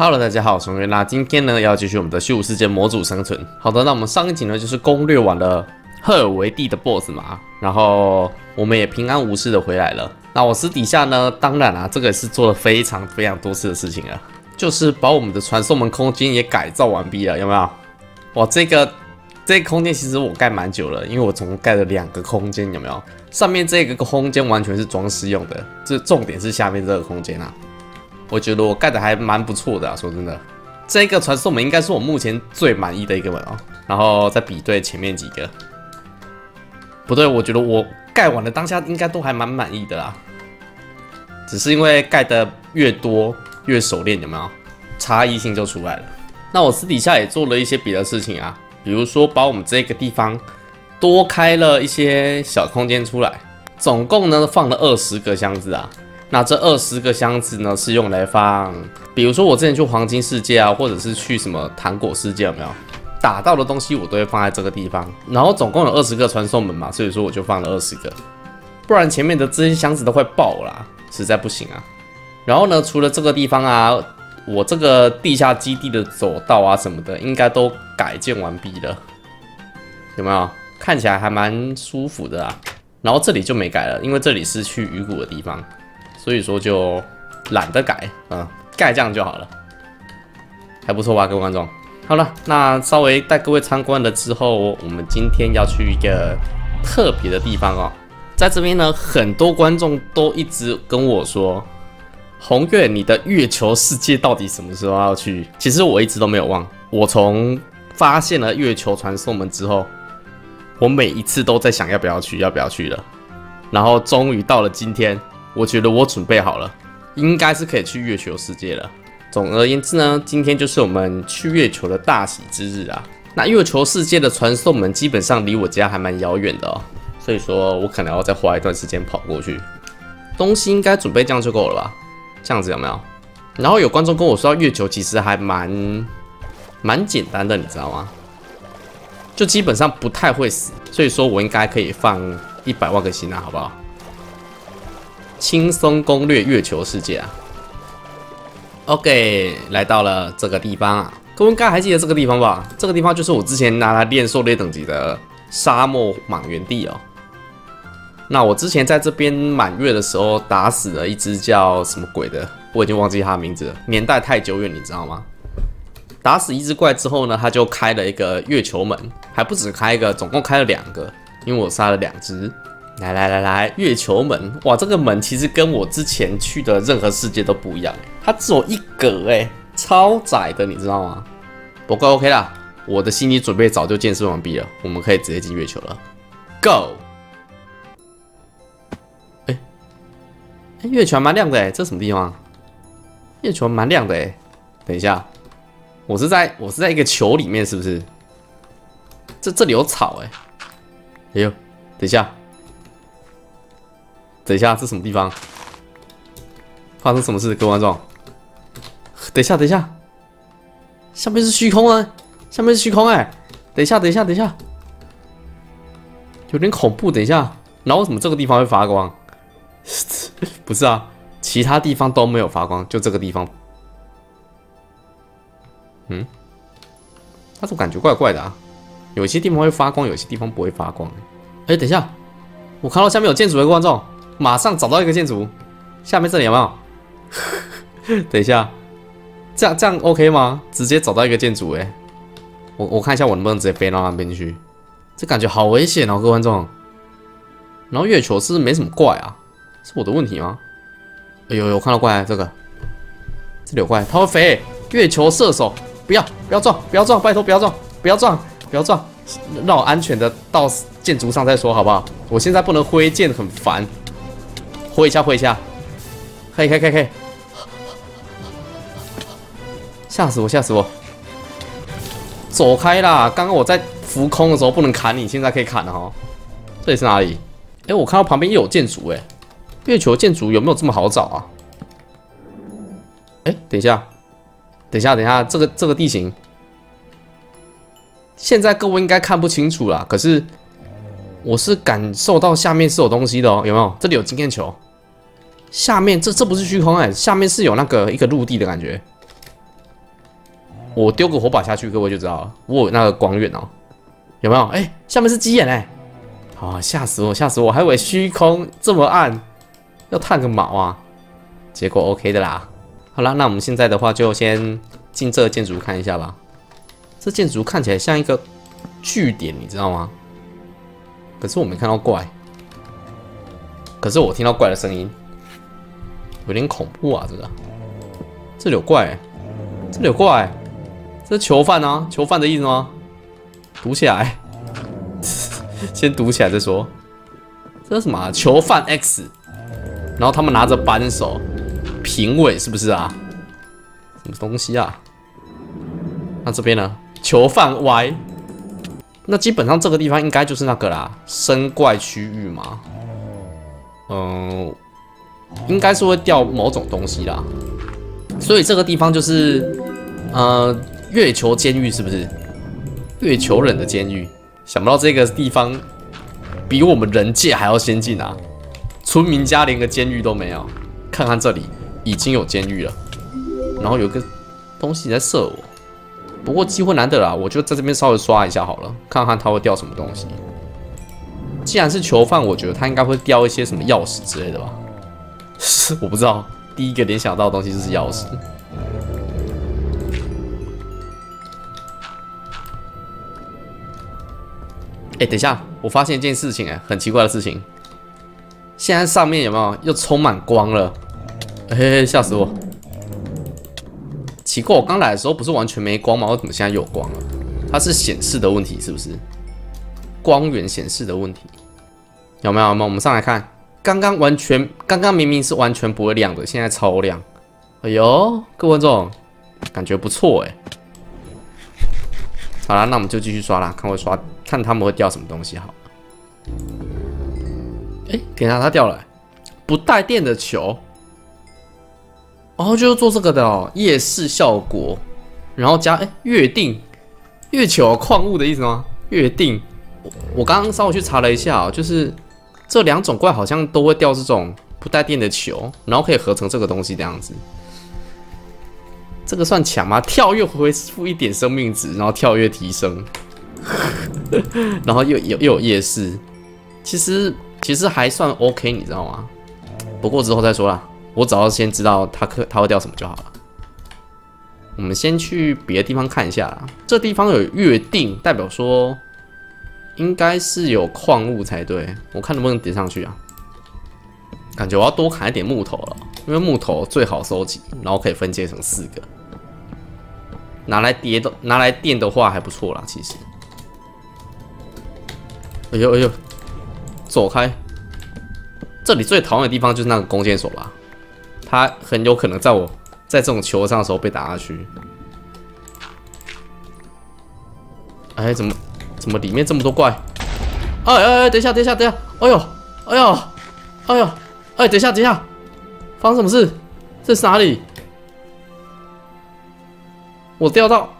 Hello，大家好，我是瑞那今天呢要继续我们的虚无世界模组生存。好的，那我们上一集呢就是攻略完了赫尔维蒂的 BOSS 嘛，然后我们也平安无事的回来了。那我私底下呢，当然啊，这个也是做了非常非常多次的事情了，就是把我们的传送门空间也改造完毕了，有没有？哇，这个这个空间其实我盖蛮久了，因为我总共盖了两个空间，有没有？上面这个空间完全是装饰用的，这重点是下面这个空间啊。我觉得我盖的还蛮不错的啊，说真的，这个传送门应该是我目前最满意的一个门哦。然后再比对前面几个，不对，我觉得我盖完了当下应该都还蛮满意的啦。只是因为盖的越多越熟练，有没有差异性就出来了？那我私底下也做了一些别的事情啊，比如说把我们这个地方多开了一些小空间出来，总共呢放了二十个箱子啊。那这二十个箱子呢，是用来放，比如说我之前去黄金世界啊，或者是去什么糖果世界，有没有打到的东西，我都会放在这个地方。然后总共有二十个传送门嘛，所以说我就放了二十个，不然前面的这些箱子都快爆了，实在不行啊。然后呢，除了这个地方啊，我这个地下基地的走道啊什么的，应该都改建完毕了，有没有？看起来还蛮舒服的啊。然后这里就没改了，因为这里是去鱼谷的地方。所以说就懒得改啊，盖这样就好了，还不错吧，各位观众。好了，那稍微带各位参观了之后，我们今天要去一个特别的地方哦。在这边呢，很多观众都一直跟我说：“红月，你的月球世界到底什么时候要去？”其实我一直都没有忘。我从发现了月球传送门之后，我每一次都在想要不要去，要不要去了。然后终于到了今天。我觉得我准备好了，应该是可以去月球世界了。总而言之呢，今天就是我们去月球的大喜之日啊。那月球世界的传送门基本上离我家还蛮遥远的哦，所以说我可能要再花一段时间跑过去。东西应该准备这样就够了吧？这样子有没有？然后有观众跟我说，月球其实还蛮蛮简单的，你知道吗？就基本上不太会死，所以说我应该可以放一百万个心啊，好不好？轻松攻略月球世界啊！OK，来到了这个地方啊，各位应该还记得这个地方吧？这个地方就是我之前拿来练狩猎等级的沙漠满原地哦。那我之前在这边满月的时候打死了一只叫什么鬼的，我已经忘记它的名字了，年代太久远，你知道吗？打死一只怪之后呢，它就开了一个月球门，还不止开一个，总共开了两个，因为我杀了两只。来来来来，月球门哇！这个门其实跟我之前去的任何世界都不一样，它只有一格哎，超窄的，你知道吗？不过 OK 啦，我的心理准备早就建设完毕了，我们可以直接进月球了。Go！哎哎，月球蛮亮的哎，这什么地方？月球蛮亮的哎，等一下，我是在我是在一个球里面是不是？这这里有草哎，哎呦，等一下。等一下，这什么地方？发生什么事？各位观众，等一下，等一下，下面是虚空啊！下面是虚空哎！等一下，等一下，等一下，有点恐怖。等一下，然后为什么这个地方会发光？不是啊，其他地方都没有发光，就这个地方。嗯，他怎么感觉怪怪的啊？有些地方会发光，有些地方不会发光。哎，等一下，我看到下面有建筑，的观众。马上找到一个建筑，下面这里有没有？等一下，这样这样 OK 吗？直接找到一个建筑，哎，我我看一下我能不能直接飞到那边去。这感觉好危险哦，各位观众。然后月球是没什么怪啊？是我的问题吗？哎呦呦，看到怪这个，这里有怪，它会飞。月球射手，不要不要撞，不要撞，拜托不要撞，不要撞，不要撞，让我安全的到建筑上再说，好不好？我现在不能挥剑，很烦。挥一下，挥一下，可以，可以，可以，可以，吓死我，吓死我！走开啦！刚刚我在浮空的时候不能砍你，现在可以砍了哈。这里是哪里？哎，我看到旁边又有建筑，哎，月球建筑有没有这么好找啊？哎，等一下，等一下，等一下，这个这个地形，现在各位应该看不清楚了，可是我是感受到下面是有东西的哦，有没有？这里有经验球。下面这这不是虚空哎，下面是有那个一个陆地的感觉，我丢个火把下去，各位就知道了。我有那个光远哦，有没有？哎，下面是鸡眼哎！啊，吓死我，吓死我！还以为虚空这么暗，要探个毛啊！结果 OK 的啦。好啦，那我们现在的话就先进这个建筑看一下吧。这建筑看起来像一个据点，你知道吗？可是我没看到怪。可是我听到怪的声音，有点恐怖啊！这个，这里有怪，这里有怪，这是囚犯啊！囚犯的意思吗？读起来，先读起来再说。这是什么？囚犯 X，然后他们拿着扳手，评委是不是啊？什么东西啊？那这边呢？囚犯 Y，那基本上这个地方应该就是那个啦，生怪区域嘛。嗯，应该是会掉某种东西啦，所以这个地方就是呃月球监狱是不是？月球人的监狱，想不到这个地方比我们人界还要先进啊！村民家连个监狱都没有，看看这里已经有监狱了，然后有个东西在射我，不过机会难得啦，我就在这边稍微刷一下好了，看看它会掉什么东西。既然是囚犯，我觉得他应该会掉一些什么钥匙之类的吧？是 我不知道，第一个联想到的东西就是钥匙。哎，等一下，我发现一件事情，哎，很奇怪的事情。现在上面有没有又充满光了？嘿嘿，吓死我！奇怪，我刚来的时候不是完全没光吗？我怎么现在有光了？它是显示的问题，是不是？光源显示的问题有没有？有没有？我们上来看，刚刚完全，刚刚明明是完全不会亮的，现在超亮。哎呦，各位观众，感觉不错哎。好了，那我们就继续刷啦，看会刷，看他们会掉什么东西好。哎，等下它掉了，不带电的球。哦，就是做这个的哦，夜视效果，然后加哎月定月球矿物的意思吗？月定。我刚刚稍微去查了一下哦，就是这两种怪好像都会掉这种不带电的球，然后可以合成这个东西这样子。这个算强吗？跳跃恢复一点生命值，然后跳跃提升，然后又有又有夜视，其实其实还算 OK，你知道吗？不过之后再说啦，我只要先知道它可它会掉什么就好了。我们先去别的地方看一下啦，这地方有约定，代表说。应该是有矿物才对，我看能不能叠上去啊？感觉我要多砍一点木头了，因为木头最好收集，然后可以分解成四个，拿来叠的，拿来垫的话还不错啦。其实，哎呦哎呦，走开！这里最讨厌的地方就是那个弓箭手吧，他很有可能在我在这种球上的时候被打下去。哎，怎么？怎么里面这么多怪？哎哎哎，等一下，等一下，等一下！哎呦，哎呦，哎呦，哎，等一下，等一下，发生什么事？这是哪里？我掉到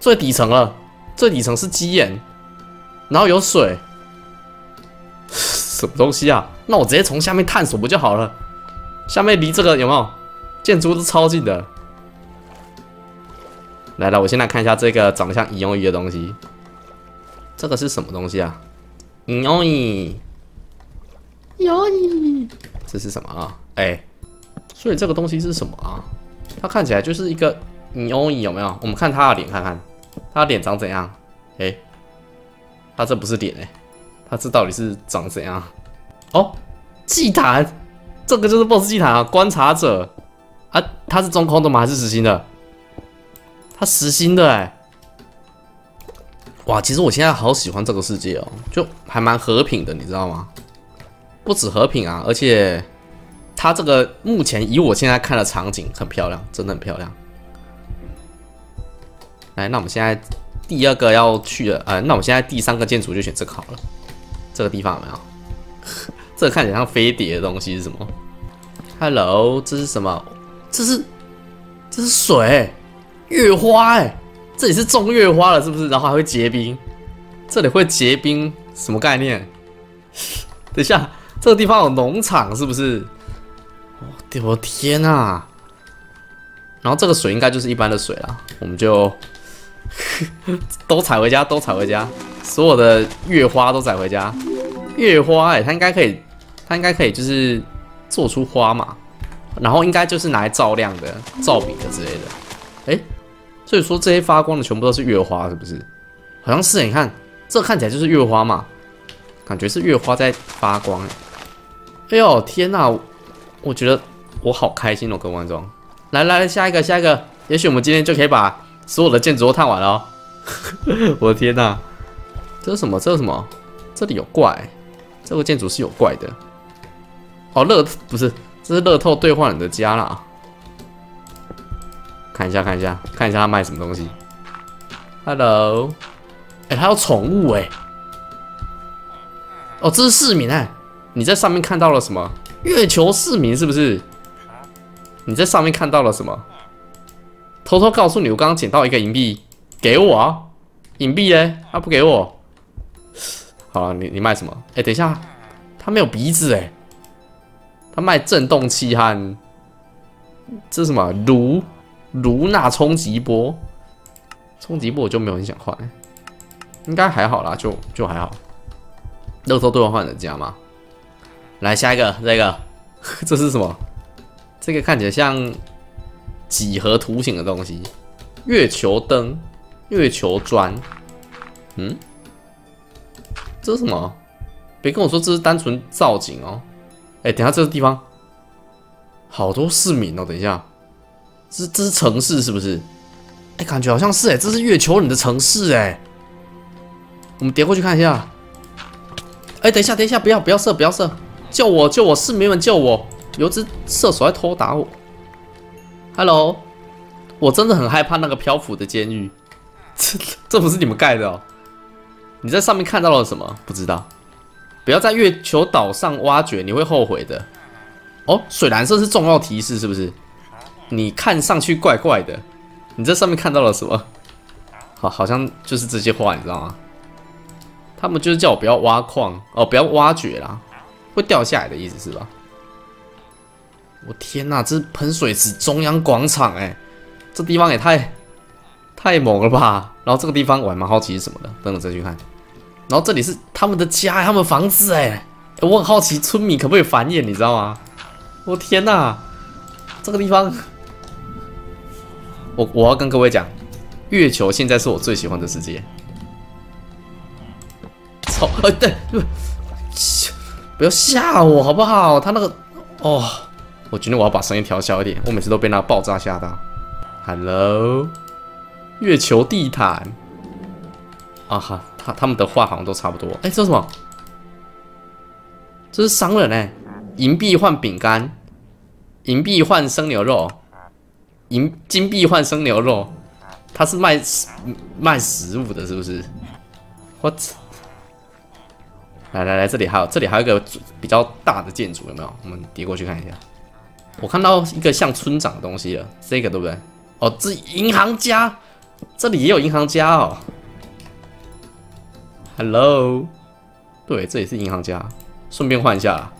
最底层了，最底层是鸡眼，然后有水，什么东西啊？那我直接从下面探索不就好了？下面离这个有没有建筑都超近的？来了，我先来看一下这个长得像蚁用鱼的东西。这个是什么东西啊？哟咦，哟咦，这是什么啊？哎，所以这个东西是什么啊？它看起来就是一个哟咦，有没有？我们看他的脸，看看他的脸长怎样？哎，他这不是脸哎，他这到底是长怎样？哦，祭坛，这个就是 BOSS 祭坛啊！观察者啊，他是中空的吗？还是实心的？他实心的哎。哇，其实我现在好喜欢这个世界哦，就还蛮和平的，你知道吗？不止和平啊，而且它这个目前以我现在看的场景很漂亮，真的很漂亮。来，那我们现在第二个要去的，呃，那我们现在第三个建筑就选这个好了。这个地方有没有？这个看起来像飞碟的东西是什么？Hello，这是什么？这是这是水，月花哎。这里是种月花了，是不是？然后还会结冰，这里会结冰，什么概念？等一下，这个地方有农场，是不是？我的天啊！然后这个水应该就是一般的水了，我们就 都采回家，都采回家，所有的月花都采回家。月花哎，它应该可以，它应该可以就是做出花嘛，然后应该就是拿来照亮的、照明的之类的。哎，所以说这些发光的全部都是月花，是不是？好像是，你看这看起来就是月花嘛，感觉是月花在发光。哎呦天哪，我觉得我好开心哦，各位观众。来来来，下一个下一个，也许我们今天就可以把所有的建筑都探完了哦。我的天哪，这是什么？这是什么？这里有怪，这个建筑是有怪的。哦，乐不是，这是乐透兑换人的家啦。看一下看一下看一下他卖什么东西。Hello，哎，还有宠物哎。哦，这是市民哎，你在上面看到了什么？月球市民是不是？你在上面看到了什么？偷偷告诉你，我刚刚捡到一个银币，给我啊！银币嘞，他不给我。好了，你你卖什么？哎，等一下，他没有鼻子哎，他卖震动器和这是什么？炉卢娜冲击波，冲击波我就没有很想换，应该还好啦，就就还好。那时候兑换人家嘛。来下一个，这个 这是什么？这个看起来像几何图形的东西，月球灯、月球砖，嗯，这是什么？别跟我说这是单纯造景哦。哎，等下这个地方好多市民哦。等一下，这这是城市是不是？哎，感觉好像是哎，这是月球人的城市哎。我们叠过去看一下。哎，等一下，等一下，不要不要射，不要射，救我救我，市民们救我！有只射手在偷打我。Hello，我真的很害怕那个漂浮的监狱。这 这不是你们盖的哦。你在上面看到了什么？不知道。不要在月球岛上挖掘，你会后悔的。哦，水蓝色是重要提示，是不是？你看上去怪怪的。你在上面看到了什么？好，好像就是这些话，你知道吗？他们就是叫我不要挖矿哦，不要挖掘啦，会掉下来的意思是吧？我天哪，这是喷水池中央广场哎，这地方也太太猛了吧！然后这个地方我还蛮好奇是什么的，等等再去看。然后这里是他们的家，他们房子哎，我很好奇村民可不可以繁衍，你知道吗？我天哪，这个地方，我我要跟各位讲，月球现在是我最喜欢的世界。操，哎对，不要吓我好不好？他那个哦。我觉得我要把声音调小一点，我每次都被那爆炸吓到。Hello，月球地毯。啊哈，他他们的话好像都差不多。哎，这是什么？这是商人哎，银币换饼干，银币换生牛肉，银金币换生牛肉。他是卖卖食物的，是不是？What？来来来，这里还有，这里还有一个比较大的建筑，有没有？我们叠过去看一下。我看到一个像村长的东西了，这个对不对？哦，这银行家，这里也有银行家哦。Hello，对，这也是银行家。顺便换一下，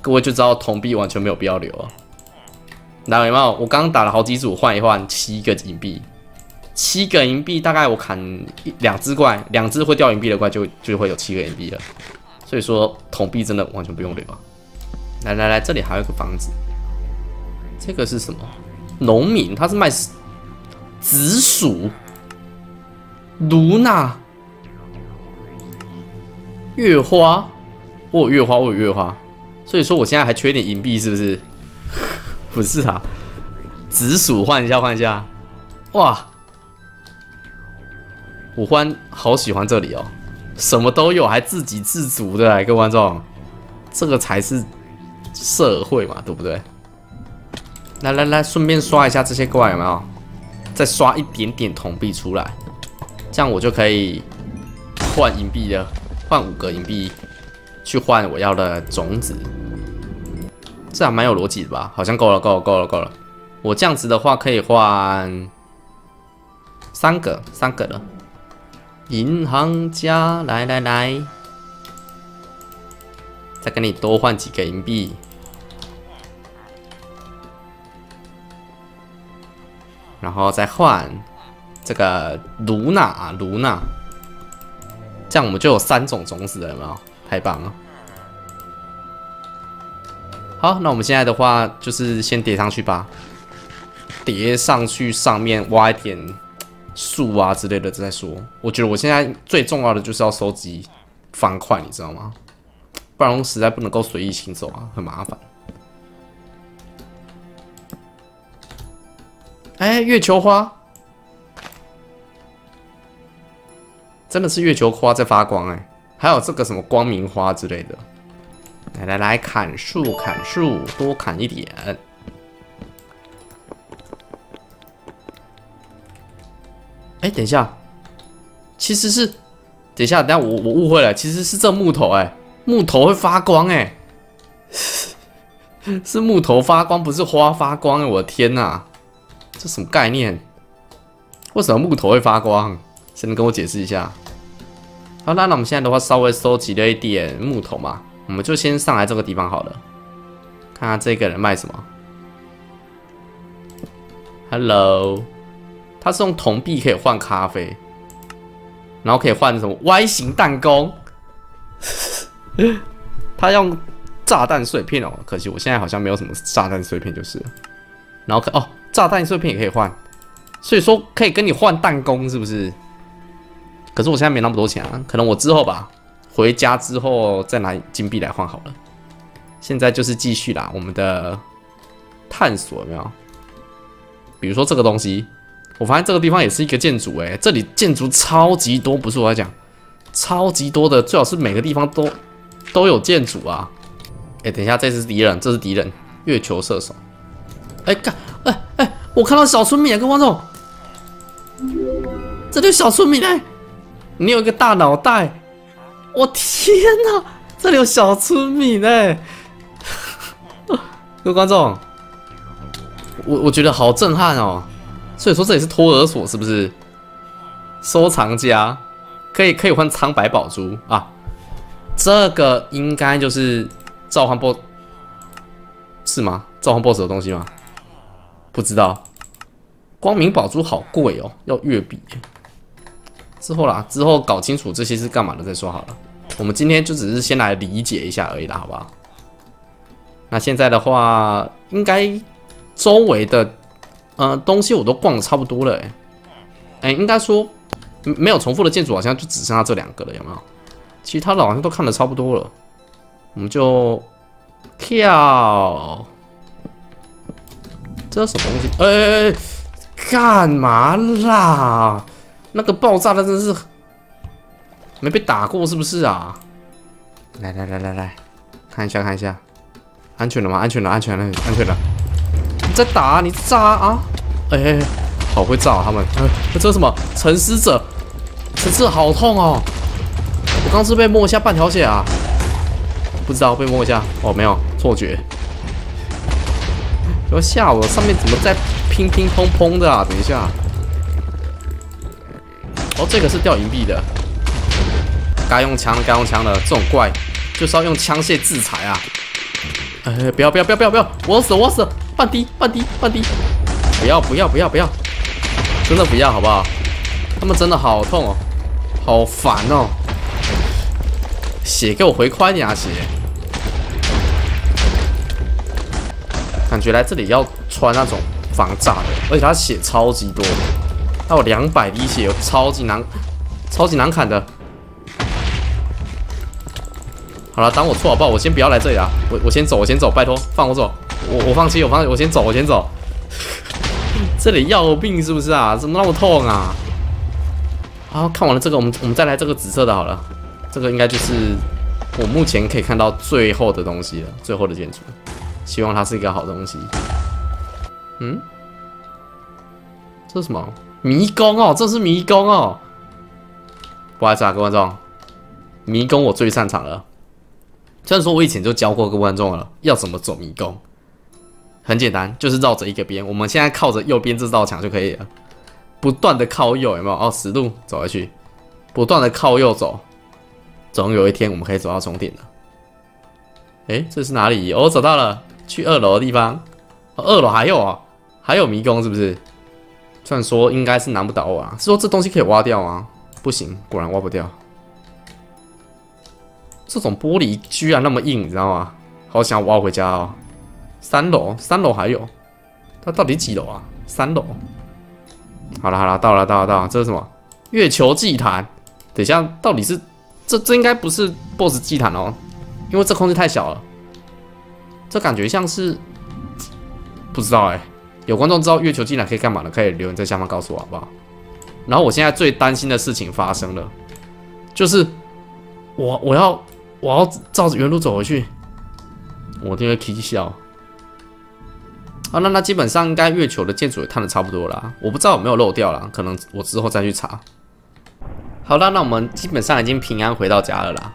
各位就知道铜币完全没有必要留来，有没有？我刚刚打了好几组，换一换七个银币，七个银币大概我砍两只怪，两只会掉银币的怪就就会有七个银币了。所以说铜币真的完全不用留啊。来来来，这里还有一个房子。这个是什么？农民，他是卖紫薯、卢娜、月花。我有月花，我有月花。所以说我现在还缺点银币，是不是？不是啊，紫薯换一下，换一下。哇，我忽然好喜欢这里哦，什么都有，还自给自足的，各位观众，这个才是社会嘛，对不对？来来来，顺便刷一下这些怪有没有？再刷一点点铜币出来，这样我就可以换银币了。换五个银币去换我要的种子，这还蛮有逻辑的吧？好像够了，够了，够了，够了。我这样子的话可以换三个，三个了。银行家，来来来，再给你多换几个银币。然后再换这个卢娜啊，卢娜，这样我们就有三种种子了，有没有？太棒了！好，那我们现在的话就是先叠上去吧，叠上去上面挖一点树啊之类的再说。我觉得我现在最重要的就是要收集方块，你知道吗？不然实在不能够随意行走啊，很麻烦。哎，月球花，真的是月球花在发光哎！还有这个什么光明花之类的。来来来，砍树砍树，多砍一点。哎，等一下，其实是，等一下，等下我我误会了，其实是这木头哎，木头会发光哎，是木头发光，不是花发光，我的天哪！这什么概念？为什么木头会发光？谁能跟我解释一下？好，那那我们现在的话，稍微收集了一点木头嘛，我们就先上来这个地方好了。看看这个人卖什么？Hello，他是用铜币可以换咖啡，然后可以换什么 Y 型弹弓？他用炸弹碎片哦，可惜我现在好像没有什么炸弹碎片，就是。然后可哦。炸弹碎片也可以换，所以说可以跟你换弹弓，是不是？可是我现在没那么多钱啊，可能我之后吧，回家之后再拿金币来换好了。现在就是继续啦，我们的探索有没有？比如说这个东西，我发现这个地方也是一个建筑，哎，这里建筑超级多，不是我在讲，超级多的，最好是每个地方都都有建筑啊。哎，等一下，这是敌人，这是敌人，月球射手。哎，干！哎哎，我看到小村民，跟观众，这就小村民哎，你有一个大脑袋，我天哪，这里有小村民哎，各位观众，我我觉得好震撼哦，所以说这里是托儿所是不是？收藏家可以可以换苍白宝珠啊，这个应该就是召唤 BOSS 是吗？召唤 BOSS 的东西吗？不知道，光明宝珠好贵哦，要月币。之后啦，之后搞清楚这些是干嘛的再说好了。我们今天就只是先来理解一下而已啦，好不好？那现在的话，应该周围的呃东西我都逛的差不多了，哎，哎，应该说没有重复的建筑，好像就只剩下这两个了，有没有？其他的好像都看的差不多了，我们就跳。这是什么东西？哎，干嘛啦？那个爆炸的真是没被打过是不是啊？来来来来来，看一下看一下，安全了吗？安全了，安全了，安全了。你在打？啊你炸啊？哎，好会炸啊他们。哎，这什么？沉思者，沉思好痛哦！我刚是被摸一下半条血啊？不知道被摸一下？哦，没有，错觉。要吓我！上面怎么在乒乒乓乓的啊？等一下，哦，这个是掉银币的，该用枪该用枪的，这种怪就是要用枪械制裁啊！哎，不要不要不要不要不要！我死我死！半滴半滴半滴！不要不要不要不要！真的不要好不好？他们真的好痛哦，好烦哦！血给我回快点啊血！感觉来这里要穿那种防炸的，而且他血超级多，他有两百滴血，超级难，超级难砍的。好了，当我错好不好？我先不要来这里啊，我我先走，我先走，拜托放我走，我我放弃，我放弃，我先走，我先走。这里要病是不是啊？怎么那么痛啊？好，看完了这个，我们我们再来这个紫色的好了，这个应该就是我目前可以看到最后的东西了，最后的建筑。希望它是一个好东西。嗯，这是什么迷宫哦？这是迷宫哦！不好意思啊，各位观众，迷宫我最擅长了。虽然说我以前就教过各位观众了，要怎么走迷宫，很简单，就是绕着一个边。我们现在靠着右边这道墙就可以了，不断的靠右，有没有？哦，十度走下去，不断的靠右走，总有一天我们可以走到终点的。哎，这是哪里？哦，找到了。去二楼的地方，二楼还有啊，还有迷宫是不是？虽然说应该是难不倒我啊，是说这东西可以挖掉吗？不行，果然挖不掉。这种玻璃居然那么硬，你知道吗？好想挖回家哦。三楼，三楼还有，它到底几楼啊？三楼。好了好了，到了到了到了，这是什么？月球祭坛。等一下，到底是这这应该不是 BOSS 祭坛哦，因为这空间太小了。这感觉像是不知道哎。有观众知道月球祭坛可以干嘛的，可以留言在下方告诉我好不好？然后我现在最担心的事情发生了，就是我我要我要照着原路走回去，我一定会 K 笑。啊，那那基本上应该月球的建筑也探的差不多了，我不知道有没有漏掉了，可能我之后再去查。好了，那我们基本上已经平安回到家了啦。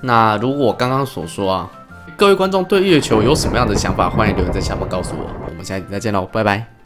那如果我刚刚所说啊，各位观众对月球有什么样的想法，欢迎留言在下方告诉我。我们下期再见喽，拜拜。